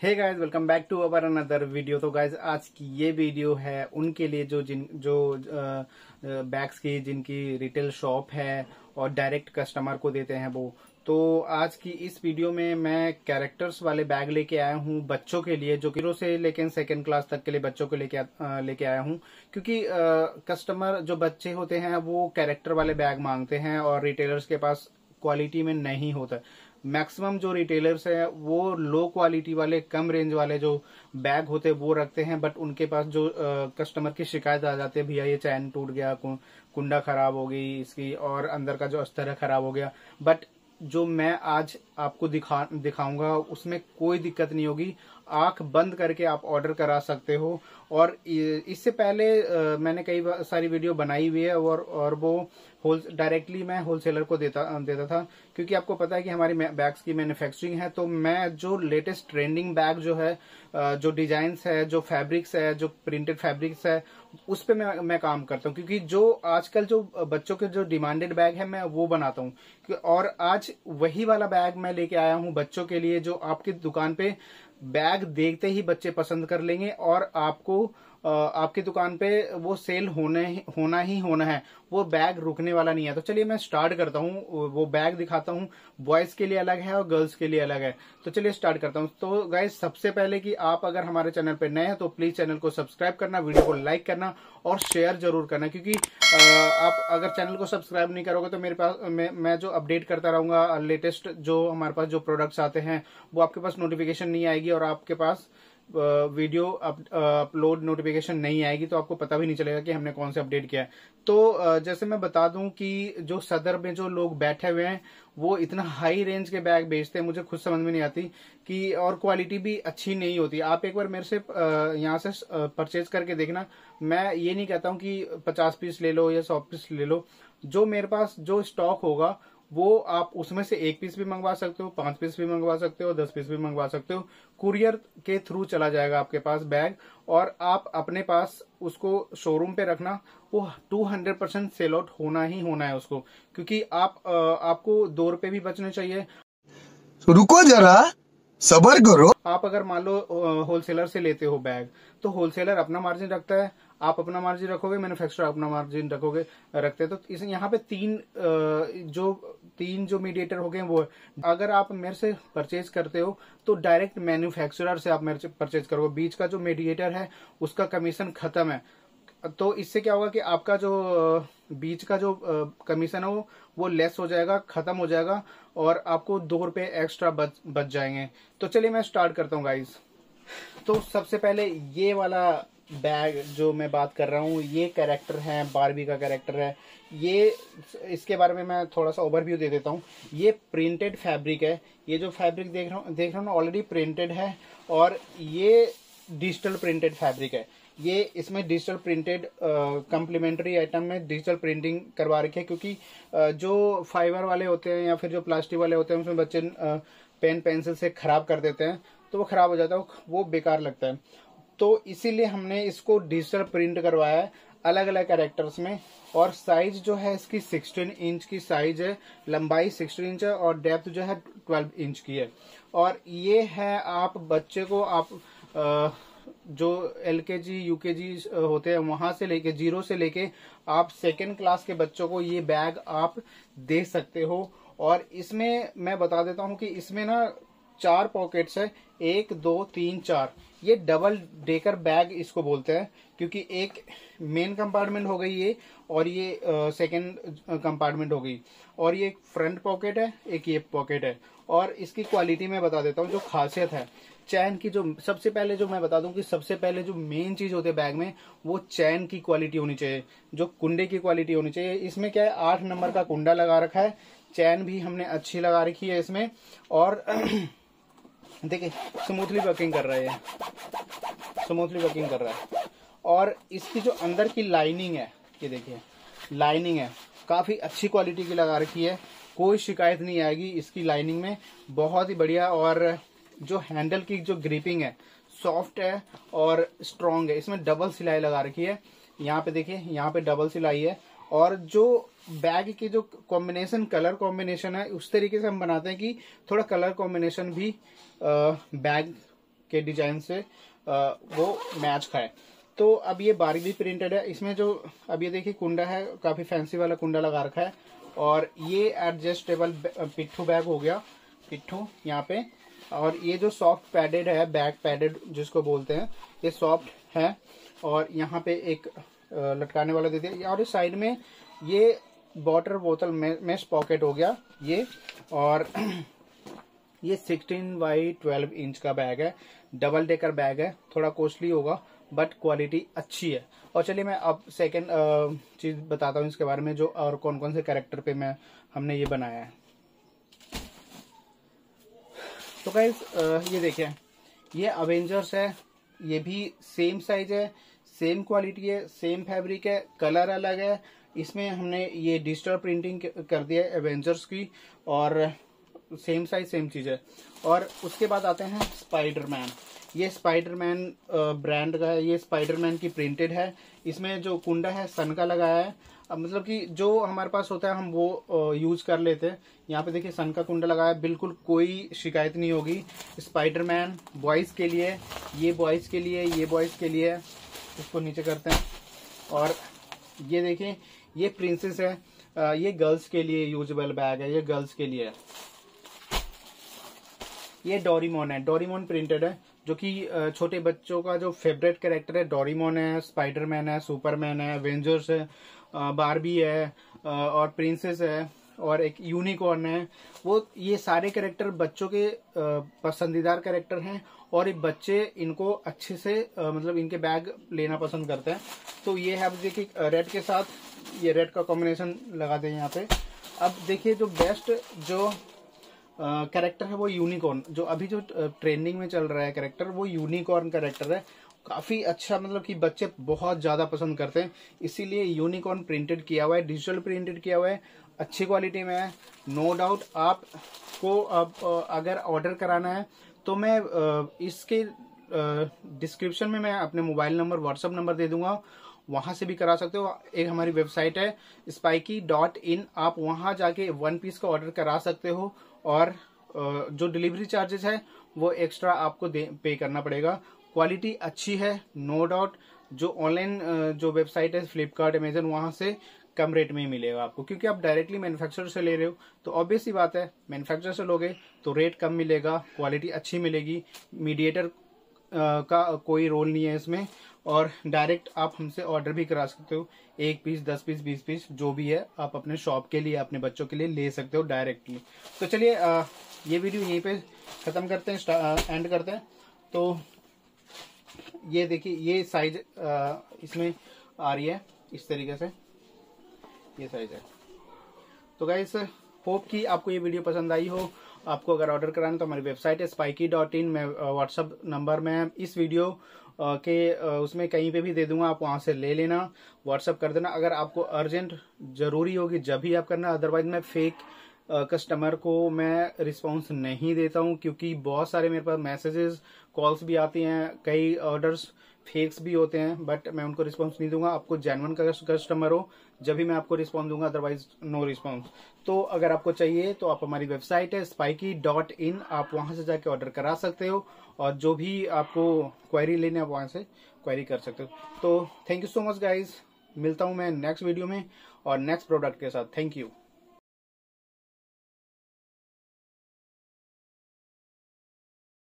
Hey guys welcome back to our another video तो guys आज की ये वीडियो है उनके लिए जो जिन, जो बैग्स की जिनकी रिटेल शॉप है और डायरेक्ट कस्टमर को देते हैं वो। तो आज की इस वीडियो में मैं कैरेक्टर्स वाले बैग लेके आया हूँ बच्चों के लिए, जो ज़ीरो से लेकर सेकेंड क्लास तक के लिए बच्चों को लेके लेके आया हूँ। क्योंकि कस्टमर जो बच्चे होते हैं, वो कैरेक्टर वाले बैग मांगते हैं और रिटेलर्स के पास क्वालिटी में नहीं होता। मैक्सिमम जो रिटेलर्स हैं, वो लो क्वालिटी वाले, कम रेंज वाले जो बैग होते हैं, वो रखते हैं बट उनके पास जो कस्टमर की शिकायत आ जाती है, भैया, ये चैन टूट गया कुंडा खराब हो गई, इसकी और अंदर का जो अस्तर है, खराब हो गया। बट जो मैं आज आपको दिखा, दिखाऊँगा, उसमें कोई दिक्कत नहीं होगी। आँख बंद करके आप ऑर्डर करा सकते हो। और इससे पहले मैंने कई सारी वीडियो बनाई हुई है और और वो होल डायरेक्टली मैं होलसेलर को देता देता था। क्योंकि आपको पता है कि हमारी बैग्स की मैन्युफैक्चरिंग है तो मैं जो लेटेस्ट ट्रेंडिंग बैग जो है जो डिज़ाइन है, जो फैब्रिक्स है, जो प्रिंटेड फैब्रिक्स है, उस पर मैं मैं काम करता हूँ। क्योंकि जो आजकल जो बच्चों के जो डिमांडेड बैग है, मैं वो बनाता हूँ। और आज वही वाला बैग मैं लेके आया हूँ बच्चों के लिए, जो आपकी दुकान पे बैग देखते ही बच्चे पसंद कर लेंगे और आपको आपकी दुकान पे वो सेल होने होना ही होना है। वो बैग रुकने वाला नहीं है। तो चलिए मैं स्टार्ट करता हूँ। वो बैग दिखाता हूँ। बॉयज़ के लिए अलग है और गर्ल्स के लिए अलग है। तो चलिए स्टार्ट करता हूँ। तो गाइज़ सबसे पहले कि आप अगर हमारे चैनल पे नए हैं तो प्लीज़ चैनल को सब्सक्राइब करना वीडियो को लाइक करना और शेयर ज़रूर करना। क्योंकि आप अगर चैनल को सब्सक्राइब नहीं करोगे तो मेरे पास मैं, मैं जो अपडेट करता रहूँगा लेटेस्ट जो हमारे पास जो प्रोडक्ट्स आते हैं वो आपके पास नोटिफिकेशन नहीं आएगी और आपके पास वीडियो अपलोड नोटिफिकेशन नहीं आएगी तो आपको पता भी नहीं चलेगा कि हमने कौन से अपडेट किया है। तो जैसे मैं बता दूँ कि जो सदर में जो लोग बैठे हुए हैं, वो इतना हाई रेंज के बैग बेचते हैं, मुझे खुद समझ में नहीं आती कि, और क्वालिटी भी अच्छी नहीं होती। आप एक बार मेरे से यहाँ से परचेज करके देखना। मैं ये नहीं कहता हूँ कि पचास पीस ले लो या सौ पीस ले लो। जो मेरे पास, जो स्टॉक होगा वो आप उसमें से एक पीस भी मंगवा सकते हो, पाँच पीस भी मंगवा सकते हो, दस पीस भी मंगवा सकते हो। कुरियर के थ्रू चला जाएगा आपके पास बैग और आप अपने पास उसको शोरूम पे रखना, वो two hundred percent sell out होना ही होना है उसको। क्योंकि आप आपको दो रुपए भी बचने चाहिए। रुको जरा। सबर करो। आप अगर मान लो होलसेलर से लेते हो बैग तो होलसेलर अपना मार्जिन रखता है। आप अपना मार्जिन रखोगे मैन्युफैक्चरर अपना मार्जिन रखोगे, रखते हैं। तो इस, यहाँ पे तीन जो तीन जो मीडिएटर हो गए वो अगर आप मेरे से परचेज करते हो तो डायरेक्ट मैन्युफैक्चरर से आप मेरे से परचेज करोगे। बीच का जो मीडिएटर है, उसका कमीशन खत्म है। तो इससे क्या होगा कि आपका जो बीच का जो कमीशन है वो वो लेस हो जाएगा, खत्म हो जाएगा और आपको दो रुपए एक्स्ट्रा बच बच जाएँगे। तो चलिए मैं स्टार्ट करता हूँ गाइस तो सबसे पहले ये वाला बैग जो मैं बात कर रहा हूँ, ये कैरेक्टर है बारबी का कैरेक्टर है। ये, इसके बारे में मैं थोड़ा सा ओवरव्यू दे देता हूँ। ये प्रिंटेड फैब्रिक है। ये जो फैब्रिक देख रहा हूँ, देख रहा हूँ ऑलरेडी प्रिंटेड है और ये डिजिटल प्रिंटेड फैब्रिक है। ये इसमें डिजिटल प्रिंटेड कम्प्लीमेंट्री आइटम में डिजिटल प्रिंटिंग करवा रखी है क्योंकि जो फाइबर वाले होते हैं या फिर जो प्लास्टिक वाले होते हैं, उसमें बच्चे पेन पेंसिल से खराब कर देते हैं तो वो खराब हो जाता है, वो बेकार लगता है। तो इसीलिए हमने इसको डिजिटल प्रिंट करवाया है अलग अलग कैरेक्टर्स में, और साइज़ जो है इसकी 16 इंच की साइज़ है, लंबाई 16 इंच है, और डेप्थ जो है 12 इंच की है। और ये है आप बच्चे को आप जो एल के जी यू के जी होते हैं, वहाँ से लेके ज़ीरो से लेके, आप सेकेंड क्लास के बच्चों को ये बैग आप दे सकते हो। और इसमें मैं बता देता हूँ कि इसमें ना चार पॉकेट्स है। एक, दो, तीन, चार। ये डबल डेकर बैग इसको बोलते हैं, क्योंकि एक मेन कंपार्टमेंट हो गई ये, और ये सेकंड कंपार्टमेंट हो गई। और ये एक फ्रंट पॉकेट है, एक ये पॉकेट है। और इसकी क्वालिटी मैं बता देता हूँ, जो खासियत है। चैन की जो, सबसे पहले जो मैं बता दूँ कि सबसे पहले जो मेन चीज़ होती है बैग में, वो चैन की क्वालिटी होनी चाहिए, जो कुंडे की क्वालिटी होनी चाहिए। इसमें क्या है, आठ नंबर का कुंडा लगा रखा है। चैन भी हमने अच्छी लगा रखी है इसमें। और देखिए स्मूथली वर्किंग कर रहा है स्मूथली वर्किंग कर रहा है। और इसकी जो अंदर की लाइनिंग है, ये देखिए लाइनिंग है, काफ़ी अच्छी क्वालिटी की लगा रखी है। कोई शिकायत नहीं आएगी इसकी लाइनिंग में। बहुत ही बढ़िया और जो हैंडल की जो ग्रिपिंग है सॉफ्ट है और स्ट्रॉन्ग है। इसमें डबल सिलाई लगा रखी है। यहाँ पे देखिए यहाँ पे डबल सिलाई है। और जो बैग की जो कॉम्बिनेशन कलर कॉम्बिनेशन है उस तरीके से हम बनाते हैं कि थोड़ा कलर कॉम्बिनेशन भी बैग के डिज़ाइन से आ, वो मैच खाए। तो अब ये बारी भी प्रिंटेड है। इसमें जो अब ये देखिए कुंडा है काफ़ी फैंसी वाला कुंडा लगा रखा है। और ये एडजस्टेबल पिट्ठू बैग हो गया। पिट्ठू यहाँ पे। और ये जो सॉफ्ट पैडेड है बैक पैडेड जिसको बोलते हैं, ये सॉफ्ट है। और यहाँ पे एक लटकाने वाला दे दिया। और इस साइड में ये वाटर बोतल मेश पॉकेट हो गया, ये। और ये 16 बाई 12 इंच का बैग है। डबल डेकर बैग है। थोड़ा कॉस्टली होगा बट क्वालिटी अच्छी है। और चलिए मैं अब सेकेंड चीज़ बताता हूँ इसके बारे में जो और कौन कौन से कैरेक्टर पे मैं, हमने ये बनाया है। तो गाइज़ ये देखिए, ये अवेंजर्स है, ये भी सेम साइज़ है सेम क्वालिटी है सेम फैब्रिक है कलर अलग है। इसमें हमने ये डिजिटल प्रिंटिंग कर दिया है एवेंजर्स की और सेम साइज़ सेम चीज़ है। और उसके बाद आते हैं स्पाइडरमैन ये स्पाइडरमैन ब्रांड का है, ये स्पाइडरमैन की प्रिंटेड है। इसमें जो कुंडा है सन का लगाया है। अब मतलब कि जो हमारे पास होता है, हम वो यूज़ कर लेते हैं। यहाँ पे देखिए सन का कुंडा लगाया बिल्कुल कोई शिकायत नहीं होगी। स्पाइडरमैन बॉयज़ के लिए, ये बॉयज़ के लिए, ये बॉयज़ के लिए। इसको नीचे करते हैं। और ये देखिए, ये प्रिंसेस है। ये गर्ल्स के लिए यूजेबल बैग है। ये गर्ल्स के लिए। है ये डोरीमोन है। डोरीमोन प्रिंटेड है। जो कि छोटे बच्चों का जो फेवरेट कैरेक्टर है डोरीमोन है स्पाइडरमैन है सुपरमैन है एवेंजर्स है बारबी है और प्रिंसेस है, और एक यूनिकॉर्न है। वो, ये सारे कैरेक्टर बच्चों के पसंदीदार कैरेक्टर हैं और ये बच्चे इनको अच्छे से मतलब इनके बैग लेना पसंद करते हैं। तो ये है अब देखिए रेड के साथ, ये रेड का कॉम्बिनेशन लगा दें यहाँ पे। अब देखिए, जो बेस्ट जो कैरेक्टर है वो यूनिकॉर्न जो अभी जो ट्रेंडिंग में चल रहा है कैरेक्टर वो यूनिकॉर्न कैरेक्टर है। काफ़ी अच्छा मतलब कि बच्चे बहुत ज़्यादा पसंद करते हैं। इसीलिए यूनिकॉर्न प्रिंटेड किया हुआ है डिजिटल प्रिंटेड किया हुआ है, अच्छी क्वालिटी में है। नो डाउट आपको अब अगर ऑर्डर कराना है तो मैं इसके डिस्क्रिप्शन में मैं अपने मोबाइल नंबर व्हाट्सअप नंबर दे दूँगा। वहाँ से भी करा सकते हो। एक हमारी वेबसाइट है स्पाइकी डॉट इन आप वहाँ जाके वन पीस का ऑर्डर करा सकते हो। और जो डिलीवरी चार्जेस है, वो एक्स्ट्रा आपको पे करना पड़ेगा। क्वालिटी अच्छी है नो डाउट जो ऑनलाइन जो वेबसाइट है फ्लिपकार्ट अमेजन वहाँ से कम रेट में ही मिलेगा आपको। क्योंकि आप डायरेक्टली मैन्युफैक्चरर से ले रहे हो तो ऑब्वियस ही बात है मैन्युफैक्चरर से लोगे तो रेट कम मिलेगा क्वालिटी अच्छी मिलेगी। मीडिएटर का कोई रोल नहीं है इसमें। और डायरेक्ट आप हमसे ऑर्डर भी करा सकते हो। एक पीस दस पीस बीस पीस जो भी है, आप अपने शॉप के लिए, अपने बच्चों के लिए ले सकते हो डायरेक्टली तो चलिए ये वीडियो यहीं पे खत्म करते हैं एंड करते हैं। तो ये देखिए, ये साइज़ इसमें आ रही है, इस तरीके से। ये साइज़ है। तो गाइस होप कि आपको ये वीडियो पसंद आई हो। आपको अगर ऑर्डर कराना तो हमारी वेबसाइट है स्पाइकी डॉट इन में व्हाट्सअप नंबर में इस वीडियो के उसमें कहीं पे भी दे दूँगा, आप वहाँ से ले लेना व्हाट्सअप कर देना। अगर आपको अर्जेंट ज़रूरी होगी, जब भी आप करना अदरवाइज़ मैं फेक कस्टमर को मैं रिस्पांस नहीं देता हूँ, क्योंकि बहुत सारे मेरे पास मैसेजेस कॉल्स भी आती हैं, कई ऑर्डर्स फेक्स भी होते हैं बट मैं उनको रिस्पॉन्स नहीं दूँगा। आपको जेनवन कस्टमर हो जब भी मैं आपको रिस्पॉन्स दूँगा अदरवाइज़ नो रिस्पॉन्स तो अगर आपको चाहिए तो आप हमारी वेबसाइट है स्पाइकी डॉट इन आप वहाँ से जाके ऑर्डर करा सकते हो और जो भी आपको क्वेरी लेने आप वहाँ से क्वेरी कर सकते हो। तो thank you so much guys मिलता हूँ मैं नेक्स्ट वीडियो में और नेक्स्ट प्रोडक्ट के साथ. Thank you